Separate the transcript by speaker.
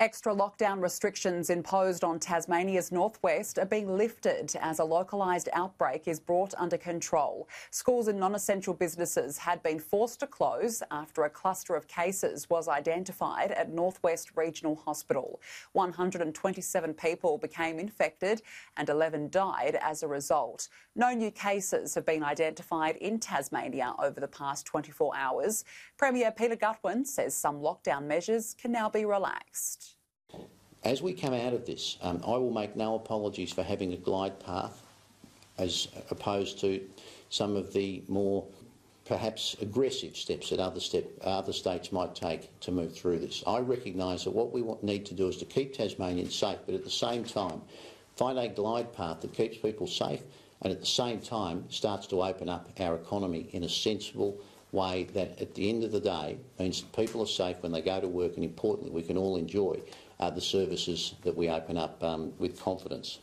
Speaker 1: Extra lockdown restrictions imposed on Tasmania's northwest are being lifted as a localised outbreak is brought under control. Schools and non essential businesses had been forced to close after a cluster of cases was identified at Northwest Regional Hospital. 127 people became infected and 11 died as a result. No new cases have been identified in Tasmania over the past 24 hours. Premier Peter Gutwein says some lockdown measures can now be relaxed.
Speaker 2: As we come out of this, um, I will make no apologies for having a glide path as opposed to some of the more perhaps aggressive steps that other, step, other states might take to move through this. I recognise that what we want, need to do is to keep Tasmanians safe, but at the same time find a glide path that keeps people safe and at the same time starts to open up our economy in a sensible way that at the end of the day means people are safe when they go to work and importantly we can all enjoy the services that we open up um, with confidence.